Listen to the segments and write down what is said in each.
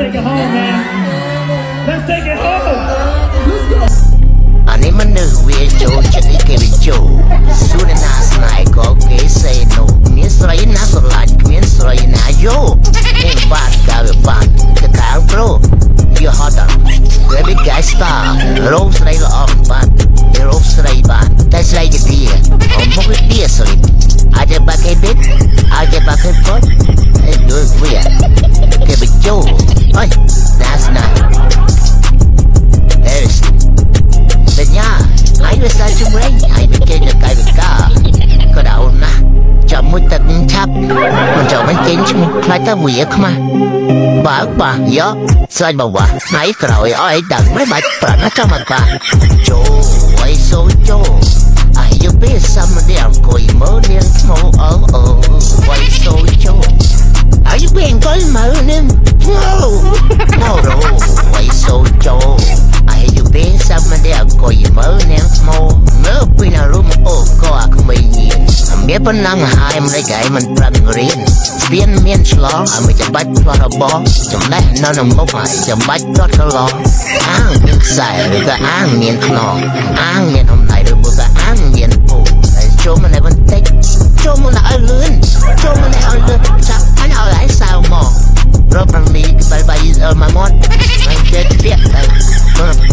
Let's take it home, man. Let's take it home. Let's go. My new is Joe, Chetty Kelly Joe. Soon as I snake, okay, say no. Me and right now, so like means right now, Joe. In bad guy, bad, the car grow. You hot on. Baby guy star, rose right off. វាស្ដាយជាមួយហើយនឹងគេនៅកាយវិការក៏ដល់អូនណាចាំមួយទឹកឆាប់មិនចាំមិនគេឈ្មោះខ្លាចតែវាខ្មាស់បើបាយកស្រាញ់បើវ៉ាថ្ងៃក្រោយអោយដឹងមិនបាច់ប្រាណចាំមកបាចូលអីសូចូល で恋មើនាងស្មោមើពីណារុំអូក៏អាក្មេងញៀនមានប៉ុណ្ណឹងហើយមិនដឹងឯងមិនប្រាប់រៀនមានមានឆ្លងឲ្យមិនចាំបាច់ផ្លាស់របបចំណេះនៅក្នុងមុខហើយចាំបាច់ដុតកន្លងអាងមានខ្សែឬក៏អាងមានខ្នងអាងមានអំណ័យឬក៏អាងមានពូតែចូលមកនៅបន្តិចចូលមកនៅឲ្យលឿនចូលមកនៅឲ្យលឿនចាប់អញឲ្យឯងសៅមករកប្រាំមីបាយបាយអឺម៉ាម៉ត់មិនចេះទៀតតែ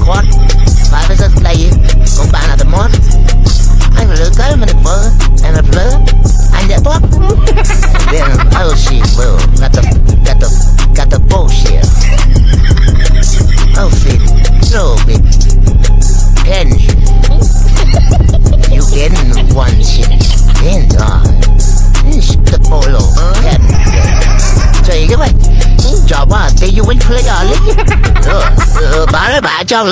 គាត់ Five is a player, gonna buy another month. I'm a little time in a bud, and a blood, and that pop. then, oh shit, well, got the, got the, got the bullshit. Oh shit, so big. Pen. You getting one shit. Then, uh, the polo. Pen. So you get what? Job one, then you win play all it. 二百 cho.